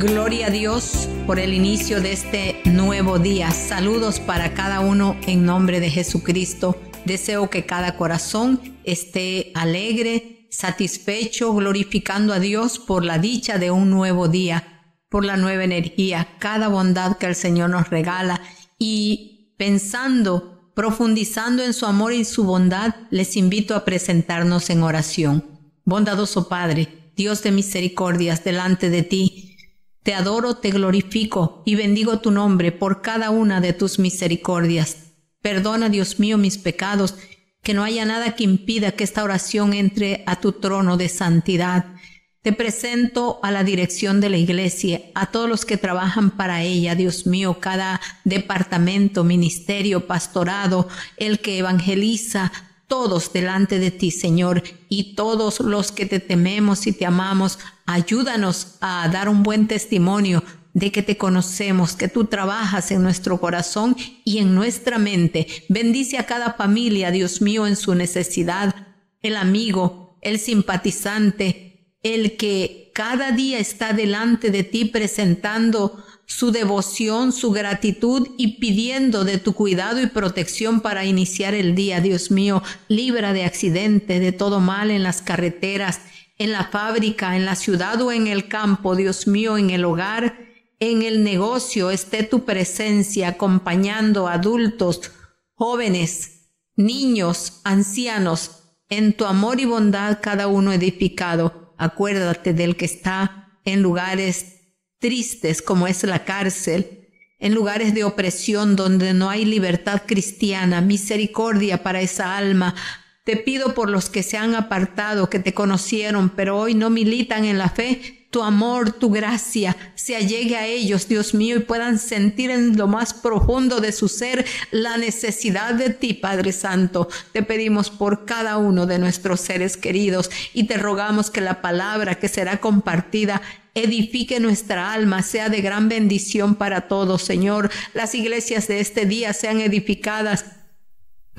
Gloria a Dios por el inicio de este nuevo día. Saludos para cada uno en nombre de Jesucristo. Deseo que cada corazón esté alegre, satisfecho, glorificando a Dios por la dicha de un nuevo día, por la nueva energía, cada bondad que el Señor nos regala y pensando, profundizando en su amor y su bondad, les invito a presentarnos en oración. Bondadoso Padre, Dios de misericordias, delante de ti, te adoro, te glorifico y bendigo tu nombre por cada una de tus misericordias. Perdona, Dios mío, mis pecados, que no haya nada que impida que esta oración entre a tu trono de santidad. Te presento a la dirección de la iglesia, a todos los que trabajan para ella, Dios mío, cada departamento, ministerio, pastorado, el que evangeliza, todos delante de ti, Señor, y todos los que te tememos y te amamos, ayúdanos a dar un buen testimonio de que te conocemos, que tú trabajas en nuestro corazón y en nuestra mente. Bendice a cada familia, Dios mío, en su necesidad, el amigo, el simpatizante, el que cada día está delante de ti presentando su devoción, su gratitud y pidiendo de tu cuidado y protección para iniciar el día. Dios mío, libra de accidente, de todo mal en las carreteras, en la fábrica, en la ciudad o en el campo. Dios mío, en el hogar, en el negocio, esté tu presencia acompañando adultos, jóvenes, niños, ancianos, en tu amor y bondad cada uno edificado. Acuérdate del que está en lugares tristes como es la cárcel, en lugares de opresión donde no hay libertad cristiana, misericordia para esa alma. Te pido por los que se han apartado, que te conocieron, pero hoy no militan en la fe, tu amor, tu gracia se allegue a ellos, Dios mío, y puedan sentir en lo más profundo de su ser la necesidad de ti, Padre Santo. Te pedimos por cada uno de nuestros seres queridos y te rogamos que la palabra que será compartida edifique nuestra alma, sea de gran bendición para todos, Señor. Las iglesias de este día sean edificadas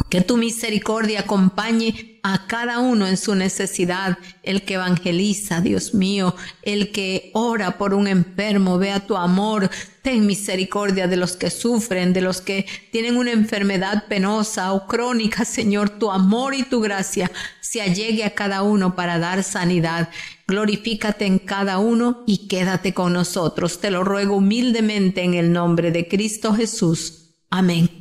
que tu misericordia acompañe a cada uno en su necesidad, el que evangeliza, Dios mío, el que ora por un enfermo, vea tu amor, ten misericordia de los que sufren, de los que tienen una enfermedad penosa o crónica, Señor, tu amor y tu gracia se allegue a cada uno para dar sanidad. Glorifícate en cada uno y quédate con nosotros. Te lo ruego humildemente en el nombre de Cristo Jesús. Amén.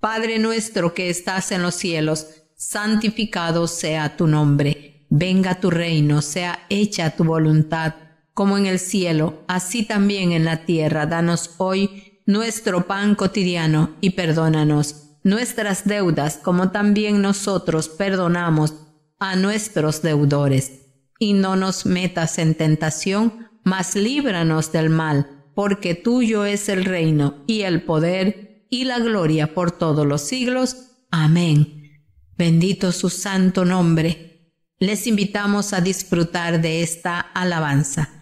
Padre nuestro que estás en los cielos, santificado sea tu nombre. Venga tu reino, sea hecha tu voluntad, como en el cielo, así también en la tierra. Danos hoy nuestro pan cotidiano y perdónanos nuestras deudas, como también nosotros perdonamos a nuestros deudores. Y no nos metas en tentación, mas líbranos del mal, porque tuyo es el reino y el poder y la gloria por todos los siglos. Amén. Bendito su santo nombre. Les invitamos a disfrutar de esta alabanza.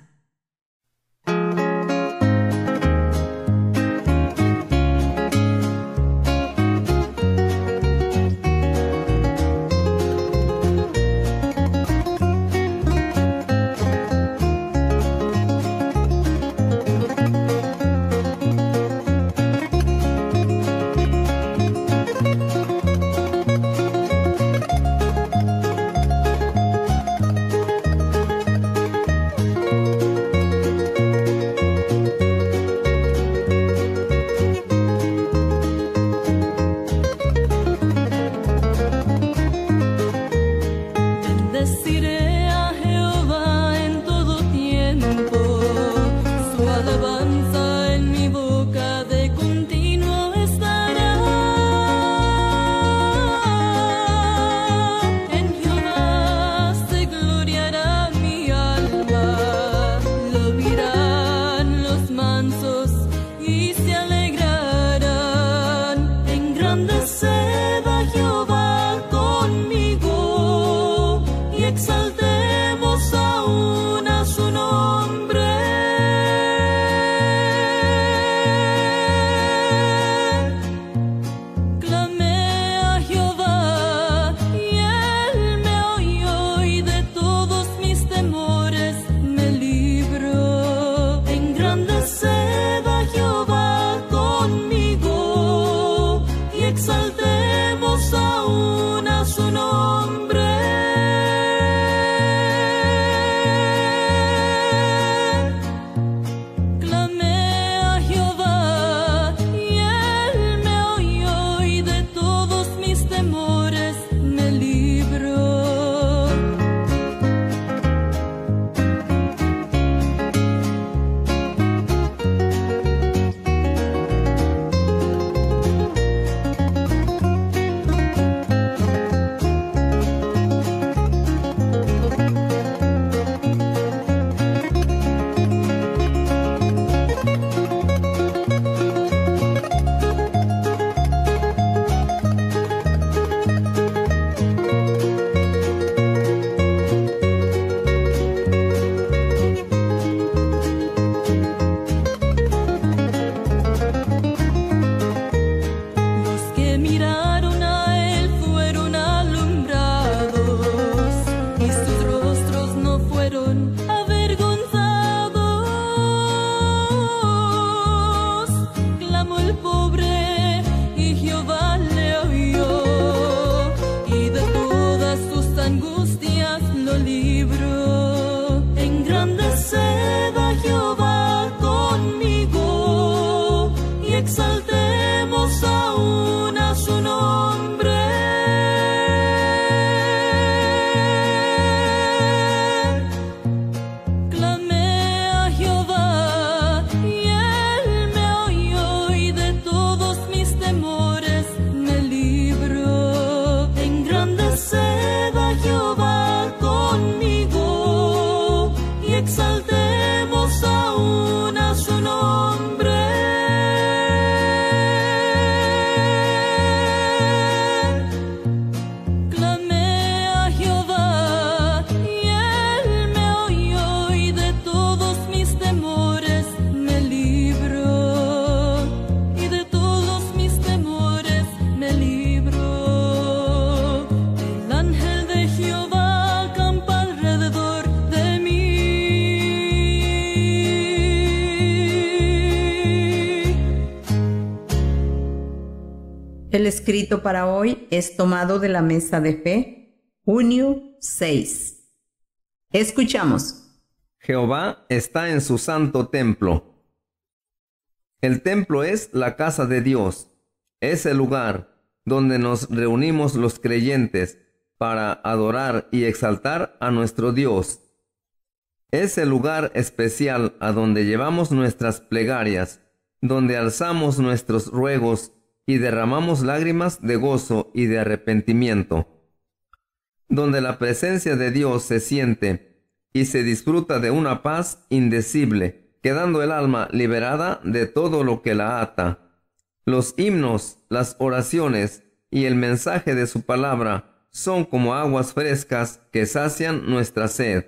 El escrito para hoy es tomado de la mesa de fe, junio 6. Escuchamos. Jehová está en su santo templo. El templo es la casa de Dios, es el lugar donde nos reunimos los creyentes para adorar y exaltar a nuestro Dios. Es el lugar especial a donde llevamos nuestras plegarias, donde alzamos nuestros ruegos y derramamos lágrimas de gozo y de arrepentimiento, donde la presencia de Dios se siente y se disfruta de una paz indecible, quedando el alma liberada de todo lo que la ata. Los himnos, las oraciones y el mensaje de su palabra son como aguas frescas que sacian nuestra sed.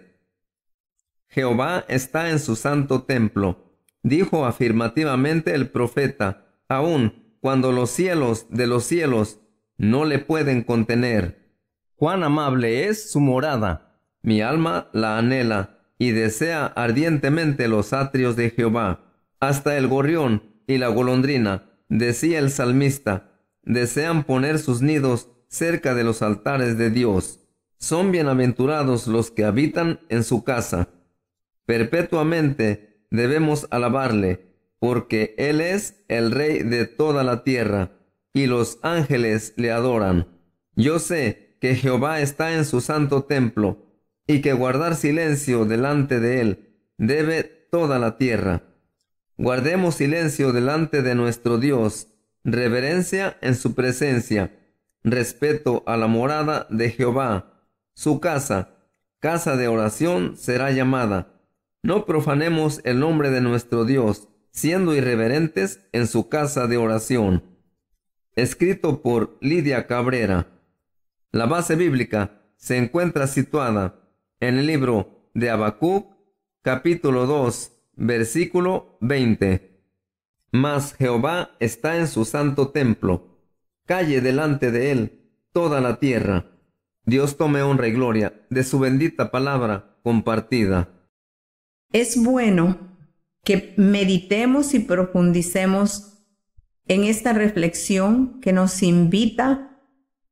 Jehová está en su santo templo, dijo afirmativamente el profeta, aún cuando los cielos de los cielos no le pueden contener. Cuán amable es su morada. Mi alma la anhela y desea ardientemente los atrios de Jehová. Hasta el gorrión y la golondrina, decía el salmista, desean poner sus nidos cerca de los altares de Dios. Son bienaventurados los que habitan en su casa. Perpetuamente debemos alabarle porque Él es el Rey de toda la tierra, y los ángeles le adoran. Yo sé que Jehová está en su santo templo, y que guardar silencio delante de Él debe toda la tierra. Guardemos silencio delante de nuestro Dios, reverencia en su presencia, respeto a la morada de Jehová. Su casa, casa de oración será llamada. No profanemos el nombre de nuestro Dios siendo irreverentes en su casa de oración. Escrito por Lidia Cabrera. La base bíblica se encuentra situada en el libro de Habacuc, capítulo 2, versículo 20. Mas Jehová está en su santo templo. Calle delante de él toda la tierra. Dios tome honra y gloria de su bendita palabra compartida. Es bueno que meditemos y profundicemos en esta reflexión que nos invita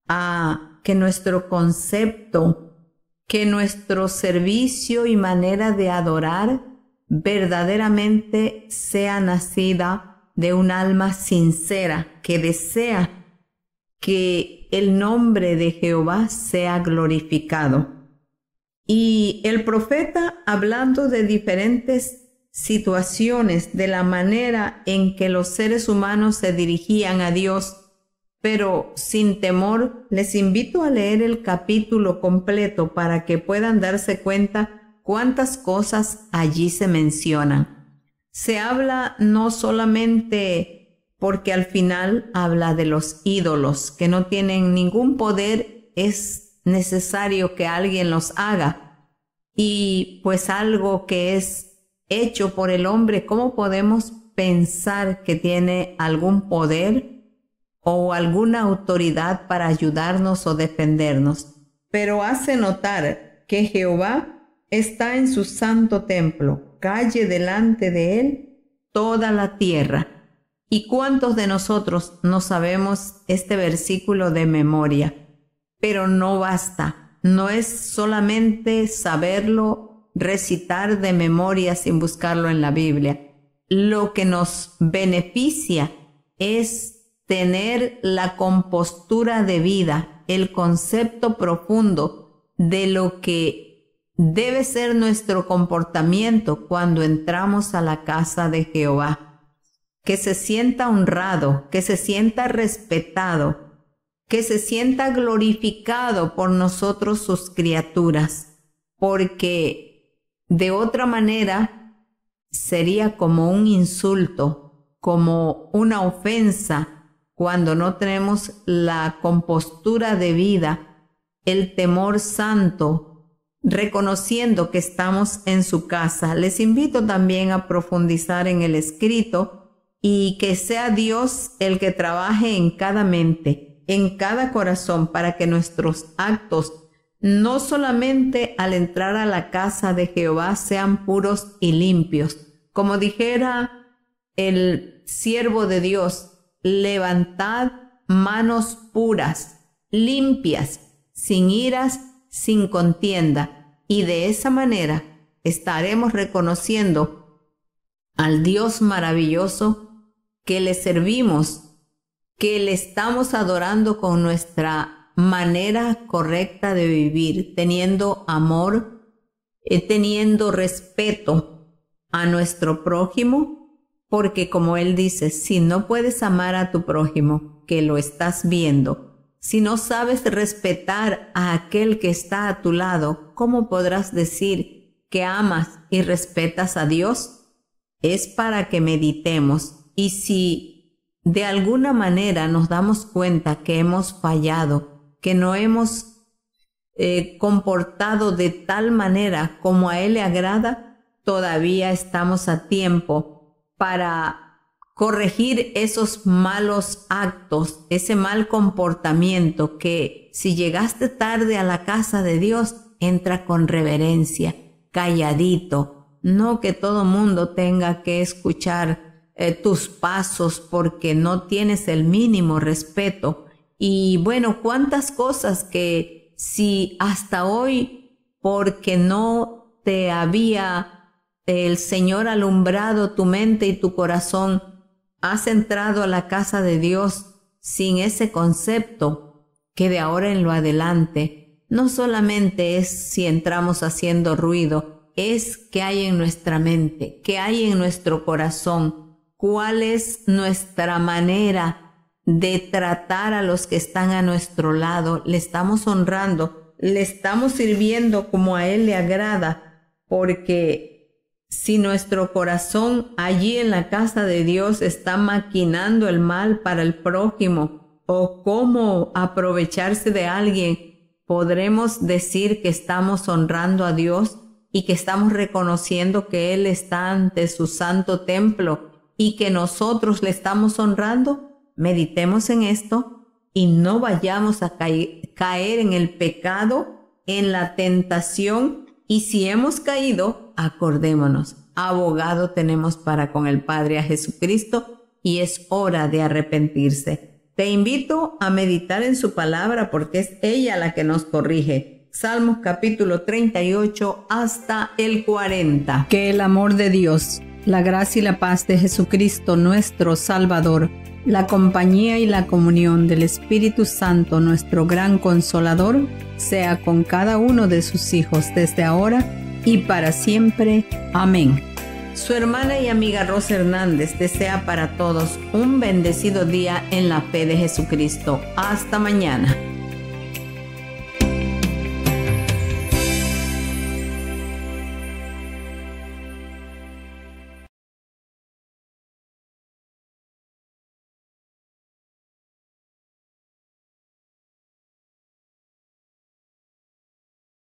a que nuestro concepto, que nuestro servicio y manera de adorar verdaderamente sea nacida de un alma sincera que desea que el nombre de Jehová sea glorificado. Y el profeta, hablando de diferentes situaciones de la manera en que los seres humanos se dirigían a Dios, pero sin temor les invito a leer el capítulo completo para que puedan darse cuenta cuántas cosas allí se mencionan. Se habla no solamente porque al final habla de los ídolos que no tienen ningún poder, es necesario que alguien los haga. Y pues algo que es hecho por el hombre, ¿cómo podemos pensar que tiene algún poder o alguna autoridad para ayudarnos o defendernos? Pero hace notar que Jehová está en su santo templo, calle delante de él toda la tierra. ¿Y cuántos de nosotros no sabemos este versículo de memoria? Pero no basta, no es solamente saberlo recitar de memoria sin buscarlo en la Biblia. Lo que nos beneficia es tener la compostura de vida, el concepto profundo de lo que debe ser nuestro comportamiento cuando entramos a la casa de Jehová. Que se sienta honrado, que se sienta respetado, que se sienta glorificado por nosotros sus criaturas, porque de otra manera, sería como un insulto, como una ofensa cuando no tenemos la compostura de vida, el temor santo, reconociendo que estamos en su casa. Les invito también a profundizar en el escrito y que sea Dios el que trabaje en cada mente, en cada corazón, para que nuestros actos no solamente al entrar a la casa de Jehová sean puros y limpios, como dijera el siervo de Dios, levantad manos puras, limpias, sin iras, sin contienda, y de esa manera estaremos reconociendo al Dios maravilloso que le servimos, que le estamos adorando con nuestra manera correcta de vivir, teniendo amor, eh, teniendo respeto a nuestro prójimo, porque como él dice, si no puedes amar a tu prójimo, que lo estás viendo, si no sabes respetar a aquel que está a tu lado, ¿cómo podrás decir que amas y respetas a Dios? Es para que meditemos y si de alguna manera nos damos cuenta que hemos fallado, que no hemos eh, comportado de tal manera como a Él le agrada, todavía estamos a tiempo para corregir esos malos actos, ese mal comportamiento que si llegaste tarde a la casa de Dios, entra con reverencia, calladito, no que todo mundo tenga que escuchar eh, tus pasos porque no tienes el mínimo respeto. Y bueno, cuántas cosas que si hasta hoy, porque no te había el Señor alumbrado tu mente y tu corazón, has entrado a la casa de Dios sin ese concepto que de ahora en lo adelante no solamente es si entramos haciendo ruido, es que hay en nuestra mente, que hay en nuestro corazón, cuál es nuestra manera de tratar a los que están a nuestro lado, le estamos honrando, le estamos sirviendo como a Él le agrada, porque si nuestro corazón allí en la casa de Dios está maquinando el mal para el prójimo o cómo aprovecharse de alguien, podremos decir que estamos honrando a Dios y que estamos reconociendo que Él está ante su santo templo y que nosotros le estamos honrando. Meditemos en esto y no vayamos a caer en el pecado, en la tentación y si hemos caído, acordémonos, abogado tenemos para con el Padre a Jesucristo y es hora de arrepentirse. Te invito a meditar en su palabra porque es ella la que nos corrige. Salmos capítulo 38 hasta el 40. Que el amor de Dios, la gracia y la paz de Jesucristo nuestro Salvador, la compañía y la comunión del Espíritu Santo, nuestro gran consolador, sea con cada uno de sus hijos desde ahora y para siempre. Amén. Su hermana y amiga Rosa Hernández desea para todos un bendecido día en la fe de Jesucristo. Hasta mañana.